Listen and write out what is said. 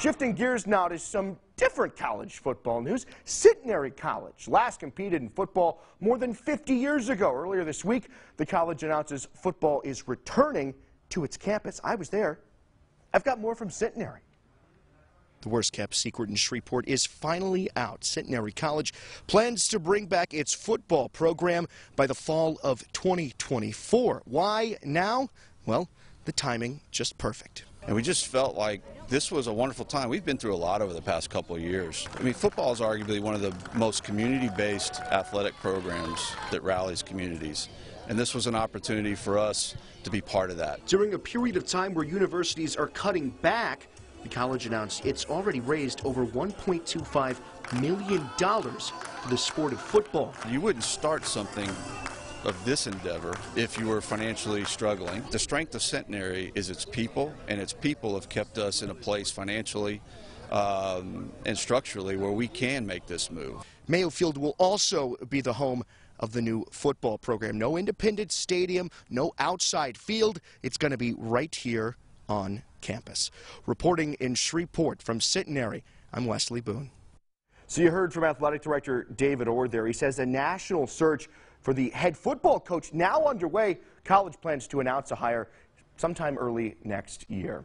Shifting gears now to some different college football news. Centenary College last competed in football more than 50 years ago. Earlier this week, the college announces football is returning to its campus. I was there. I've got more from Centenary. The worst kept secret in Shreveport is finally out. Centenary College plans to bring back its football program by the fall of 2024. Why now? Well, the timing just perfect. And we just felt like this was a wonderful time. We've been through a lot over the past couple of years. I mean, football is arguably one of the most community-based athletic programs that rallies communities. And this was an opportunity for us to be part of that. During a period of time where universities are cutting back, the college announced it's already raised over $1.25 million for the sport of football. You wouldn't start something of this endeavor if you were financially struggling. The strength of Centenary is its people, and its people have kept us in a place financially um, and structurally where we can make this move. Mayo Field will also be the home of the new football program. No independent stadium, no outside field. It's going to be right here on campus. Reporting in Shreveport from Centenary, I'm Wesley Boone. So you heard from athletic director David Ord there. He says a national search for the head football coach now underway. College plans to announce a hire sometime early next year.